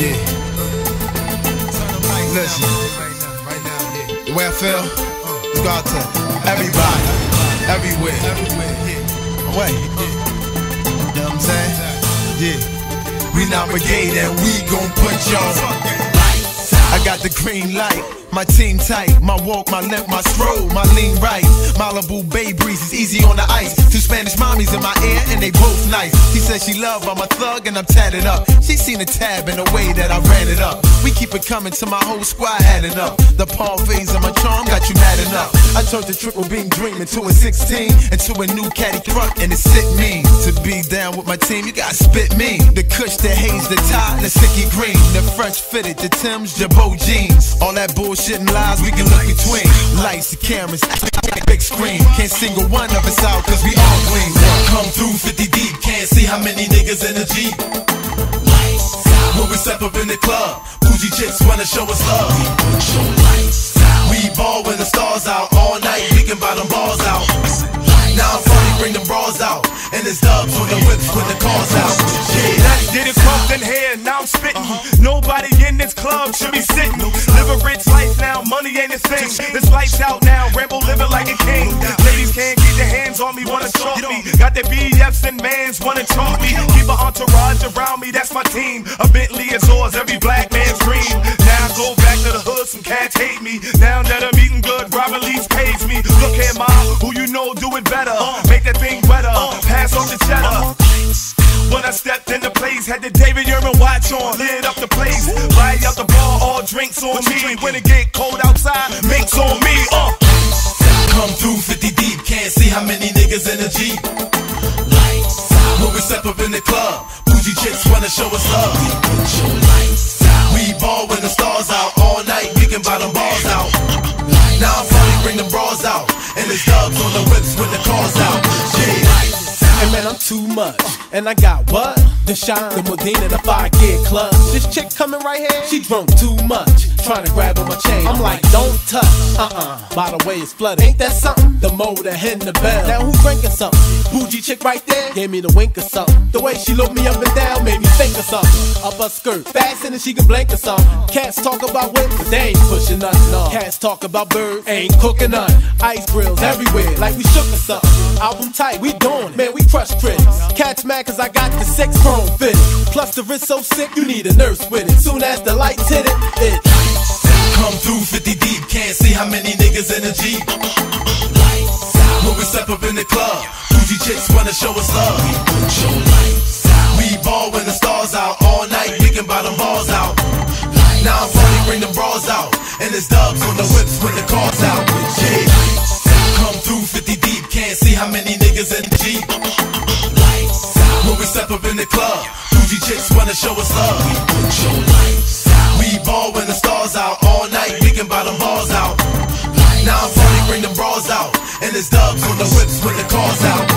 Yeah. Listen. The way I feel, it's got to everybody, everywhere. Wait. You know what I'm saying? Yeah. We NAAM Brigade and we gon' put y'all. I got the green light. My team tight, my walk, my limp, my stroll, my lean right. Malibu Bay breeze is easy on the ice. Two Spanish mommies in my ear, and they both nice. She said she love, I'm a thug, and I'm tatted up. She seen the tab in the way that I ran it up. We keep it coming to my whole squad adding up. The phase of my charm got you mad enough. I turned the triple beam dream into a 16, into a new caddy truck, and it's sick mean. To be down with my team, you gotta spit me. The kush, the haze, the Thai, the sticky green, the fresh fitted, the Tims, Girbaud jeans. All that bullshit and lies we can look between. Lights, the cameras, big screen. Can't single one of us out cause we all green. Come through 50 deep, can't see how many niggas in the Jeep. When we step up in the club, bougie chicks wanna show us love. We ball when the stars out, all night we can buy them balls out. Now I'm funny, bring them bras out, and it's dubs on the whips when the cars out. Yeah. Get it pumped in here, now I'm spitting. Uh-huh. Nobody in this club should be sitting. Now, money ain't a thing. This lights out now, Rambo living like a king. Ladies can't get their hands on me, wanna talk me. Got their BFs and mans, wanna talk me. Keep an entourage around me, that's my team. A Bentley is yours, every black man's dream. Now I go back to the hood, some cats hate me. Now that I'm eating good, Robin Leach pays me. Look at my, who you know do it better. Make that thing wetter, pass on the cheddar. When I stepped in the place, had the David Yurman watch on, lit up the place. Right out the bar, all drinks on me. When it get cold outside, minks on me. Uh. Come through 50 deep, can't see how many niggas in the Jeep. Lights out. When we step up in the club, bougie chicks wanna show us love. We ball when the stars out, all night can buy them balls out. Now I'm funny, bring the bras out, and it's dubs on the whips when the cars out. Yeah. Hey man, I'm too much. And I got what? The shine, the Medina, the five gear club. This chick coming right here, she drunk too much. Trying to grab on my chain. I'm like, don't touch. Uh uh. By the way, it's flooded. Ain't that something? The motor and the bell. Now who drinking something? Bougie chick right there gave me the wink or something. The way she looked me up and down made me think of something. Up her skirt, faster than she can blink or something. Cats talk about whip, but they ain't pushing nothing. No. Cats talk about birds, ain't cooking none. Ice grills everywhere, like we shook or something. Album tight, we doing it. Man, we crush critics. Cats mad cause I got the six chrome fitted. Plus the wrist so sick, you need a nurse with it. Soon as the lights hit it, it. Come through 50 deep, can't see how many niggas in the Jeep. Lights out. When we step up in the club, bougie chicks wanna show us love. We ball when the stars out, all night we buy them balls out. Lights Now I'm funny, bring them bras out, and it's dubs on the whips when the cars out. Yeah. Come through 50 deep, can't see how many niggas in the Jeep. Up in the club, bougie chicks wanna show us love. We put your lights out. We ball when the stars out, all night we can buy them balls out. Now I'm funny, bring them bras out, and it's dubs on the whips when the cars out.